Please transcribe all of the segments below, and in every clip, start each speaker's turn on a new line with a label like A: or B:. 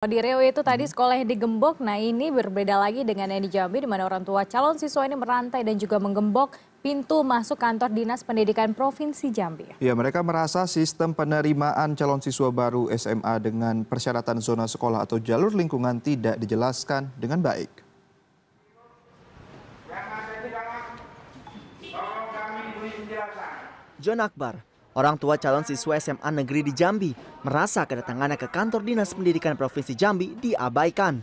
A: Di Riau itu tadi sekolah yang digembok, nah ini berbeda lagi dengan yang di Jambi di mana orang tua calon siswa ini merantai dan juga menggembok pintu masuk kantor Dinas Pendidikan Provinsi Jambi.
B: Ya, mereka merasa sistem penerimaan calon siswa baru SMA dengan persyaratan zona sekolah atau jalur lingkungan tidak dijelaskan dengan baik.
C: John Akbar, orang tua calon siswa SMA negeri di Jambi, merasa kedatangannya ke kantor Dinas Pendidikan Provinsi Jambi diabaikan.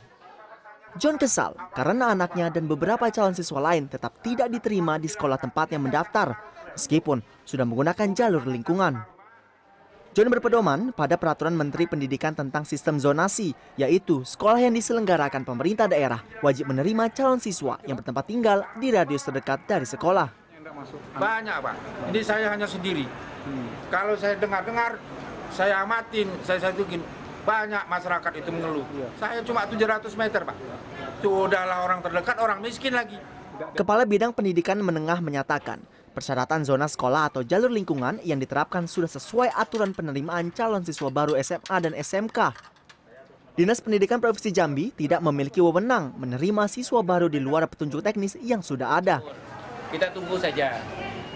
C: John kesal karena anaknya dan beberapa calon siswa lain tetap tidak diterima di sekolah tempat yang mendaftar, meskipun sudah menggunakan jalur lingkungan. John berpedoman pada peraturan Menteri Pendidikan tentang sistem zonasi, yaitu sekolah yang diselenggarakan pemerintah daerah wajib menerima calon siswa yang bertempat tinggal di radius terdekat dari sekolah.
D: Banyak pak, ini saya hanya sendiri. Kalau saya dengar-dengar, saya amatin, saya satukin. Banyak masyarakat itu mengeluh. Saya cuma 700 meter pak. Sudahlah orang terdekat, orang miskin lagi.
C: Kepala Bidang Pendidikan Menengah menyatakan, persyaratan zona sekolah atau jalur lingkungan yang diterapkan sudah sesuai aturan penerimaan calon siswa baru SMA dan SMK. Dinas Pendidikan Provinsi Jambi tidak memiliki wewenang menerima siswa baru di luar petunjuk teknis yang sudah ada.
E: Kita tunggu saja.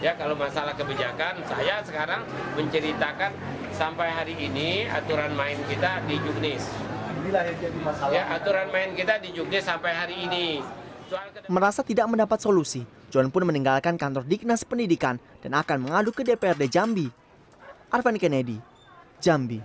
E: Ya kalau masalah kebijakan, saya sekarang menceritakan sampai hari ini aturan main kita di Juknis. Ya, aturan main kita di Juknis sampai hari ini. Soal
C: Merasa tidak mendapat solusi, John pun meninggalkan kantor Dinas Pendidikan dan akan mengadu ke DPRD Jambi. Arvan Kennedy, Jambi.